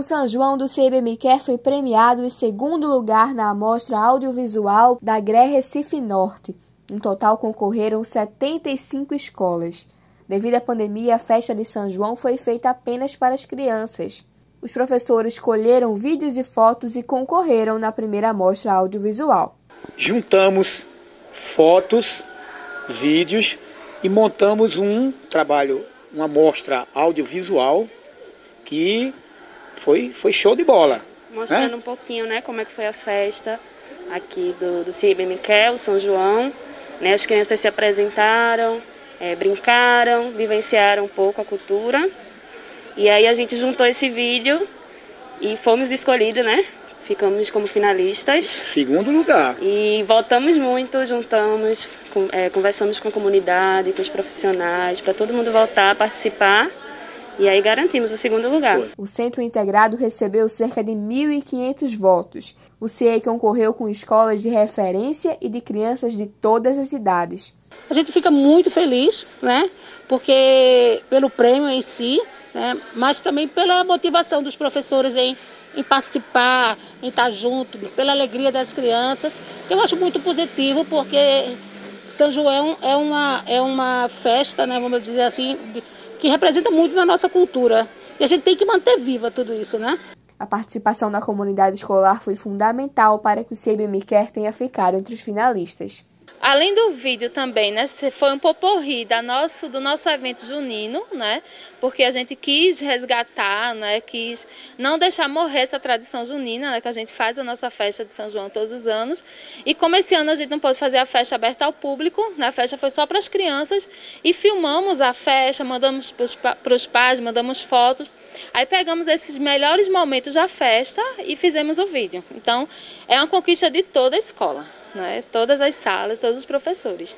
O São João do CIBMQR foi premiado em segundo lugar na amostra audiovisual da GRE Recife Norte. Em total concorreram 75 escolas. Devido à pandemia, a festa de São João foi feita apenas para as crianças. Os professores escolheram vídeos e fotos e concorreram na primeira amostra audiovisual. Juntamos fotos, vídeos e montamos um trabalho, uma amostra audiovisual que foi, foi show de bola. Mostrando né? um pouquinho né, como é que foi a festa aqui do, do CIB Miquel, São João. Né, as crianças se apresentaram, é, brincaram, vivenciaram um pouco a cultura. E aí a gente juntou esse vídeo e fomos escolhidos, né? Ficamos como finalistas. Segundo lugar. E voltamos muito, juntamos, é, conversamos com a comunidade, com os profissionais, para todo mundo voltar a participar e aí garantimos o segundo lugar. O Centro Integrado recebeu cerca de 1.500 votos. O CIEI concorreu com escolas de referência e de crianças de todas as idades. A gente fica muito feliz, né? Porque pelo prêmio em si, né? mas também pela motivação dos professores em, em participar, em estar junto, pela alegria das crianças. Eu acho muito positivo porque São João é uma, é uma festa, né? vamos dizer assim, que representa muito na nossa cultura. E a gente tem que manter viva tudo isso, né? A participação da comunidade escolar foi fundamental para que o CBM Quer tenha ficado entre os finalistas. Além do vídeo também, né, foi um poporri da nosso, do nosso evento junino, né, porque a gente quis resgatar, né, quis não deixar morrer essa tradição junina, né, que a gente faz a nossa festa de São João todos os anos. E como esse ano a gente não pode fazer a festa aberta ao público, né, a festa foi só para as crianças, e filmamos a festa, mandamos para os pais, mandamos fotos. Aí pegamos esses melhores momentos da festa e fizemos o vídeo. Então, é uma conquista de toda a escola né? todas as salas, todos os professores.